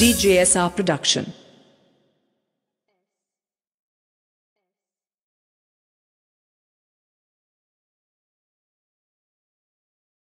DJSR production.